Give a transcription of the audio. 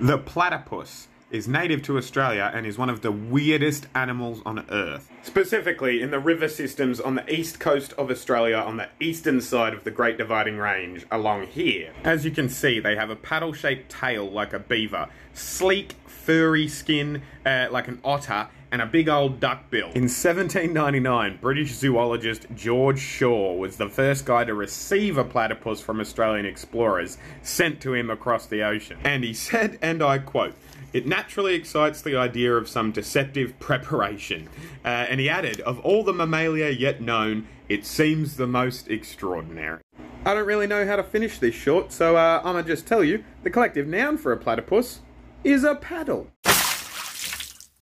The platypus is native to Australia and is one of the weirdest animals on Earth. Specifically in the river systems on the east coast of Australia on the eastern side of the Great Dividing Range along here. As you can see, they have a paddle-shaped tail like a beaver, sleek, furry skin uh, like an otter, and a big old duck bill. In 1799, British zoologist George Shaw was the first guy to receive a platypus from Australian explorers sent to him across the ocean. And he said, and I quote, it naturally excites the idea of some deceptive preparation. Uh, and he added, of all the mammalia yet known, it seems the most extraordinary. I don't really know how to finish this short, so uh, I'm gonna just tell you the collective noun for a platypus is a paddle.